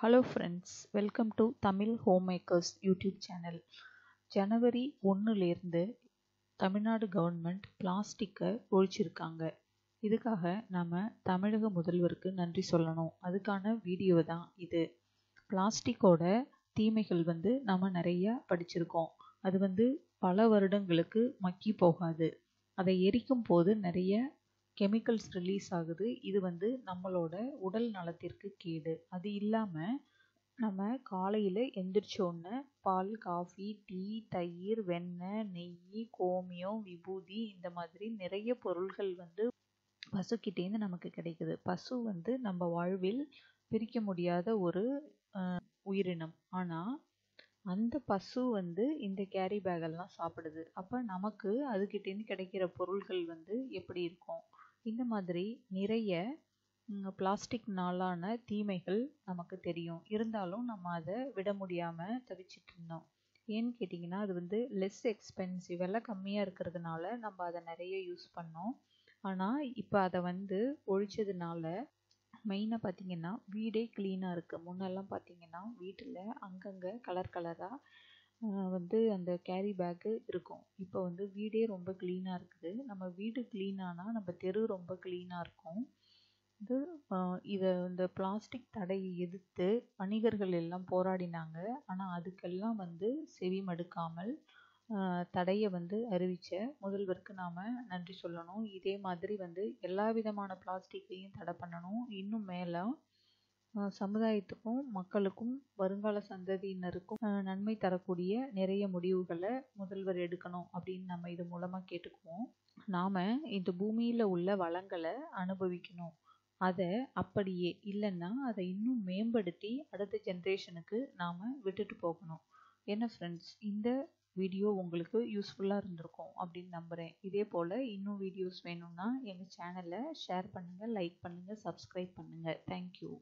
Hello friends welcome to Tamil home makers YouTube channel ஜனவரி ஒன்றுலேருந்து Tamil Nadu government பிளாஸ்டிக்கை ஒழிச்சிருக்காங்க. இதுக்காக நம்ம தமிழக முதல்வருக்கு நன்றி சொல்லணும். அதுக்கான வீடியோ தான் இது. பிளாஸ்டிக்கோட தீமைகள் வந்து நம்ம நிறைய படிச்சிருக்கோம். அது வந்து பல வருடங்களுக்கு மக்கி போகாது. அதை எரிக்கும் போது நிறைய கெமிக்கல்ஸ் ரிலீஸ் ஆகுது. இது வந்து நம்மளோட உடல் நலத்திற்கு கேடு. அது இல்லாமல் நம்ம காலையில் எந்திரிச்சோடனே பால் காஃபி டீ தயிர் வெண்ணெய் நெய் கோமியம் விபூதி இந்த மாதிரி நிறைய பொருள்கள் வந்து பசுக்கிட்டேருந்து நமக்கு கிடைக்குது. பசு வந்து நம்ம வாழ்வில் பிரிக்க முடியாத ஒரு உயிரினம். ஆனால் அந்த பசு வந்து இந்த கேரி பேக்கெல்லாம் சாப்பிடுது. அப்போ நமக்கு அதுக்கிட்டேருந்து கிடைக்கிற பொருள்கள் வந்து எப்படி இருக்கும்? இந்த மாதிரி நிறைய பிளாஸ்டிக்னாலான தீமைகள் நமக்கு தெரியும். இருந்தாலும் நம்ம அதை விட முடியாமல் தவிச்சிட்டு இருந்தோம். ஏன்னு கேட்டிங்கன்னா அது வந்து லெஸ் எக்ஸ்பென்சிவ் விலை கம்மியாக இருக்கிறதுனால நம்ம அதை நிறைய யூஸ் பண்ணோம். ஆனால் இப்போ அதை வந்து ஒழிச்சதுனால மெயினாக பார்த்தீங்கன்னா வீடே க்ளீனாக இருக்குது முன்னெல்லாம் பார்த்தீங்கன்னா வீட்டில் அங்கங்கே கலர் கலராக வந்து அந்த கேரி பேக்கு இருக்கும். இப்போ வந்து வீடே ரொம்ப க்ளீனாக இருக்குது. நம்ம வீடு க்ளீனானால் நம்ம தெரு ரொம்ப க்ளீனாக இருக்கும். இது இதை இந்த பிளாஸ்டிக் தடையை எதிர்த்து வணிகர்கள் எல்லாம் போராடினாங்க. ஆனால் அதுக்கெல்லாம் வந்து செவி மடுக்காமல் தடையை வந்து அறிவித்த முதல்வருக்கு நாம் நன்றி சொல்லணும். இதே மாதிரி வந்து எல்லா விதமான பிளாஸ்டிக்கையும் தடை பண்ணணும். இன்னும் மேலே சமுதாயத்துக்கும் மக்களுக்கும் வருங்கால சந்ததியினருக்கும் நன்மை தரக்கூடிய நிறைய முடிவுகளை முதல்வர் எடுக்கணும் அப்படின்னு நம்ம இது மூலமாக கேட்டுக்குவோம். நாம் இந்த பூமியில் உள்ள வளங்களை அனுபவிக்கணும். அதை அப்படியே இல்லைன்னா அதை இன்னும் மேம்படுத்தி அடுத்த ஜென்ரேஷனுக்கு நாம் விட்டுட்டு போகணும். என்ன ஃப்ரெண்ட்ஸ் இந்த வீடியோ உங்களுக்கு யூஸ்ஃபுல்லாக இருந்திருக்கும் அப்படின்னு நம்புகிறேன் இதே போல் இன்னும் வீடியோஸ் வேணும்னா எங்கள் சேனலை ஷேர் பண்ணுங்கள் லைக் பண்ணுங்கள் சப்ஸ்கிரைப் பண்ணுங்கள் தேங்க்யூ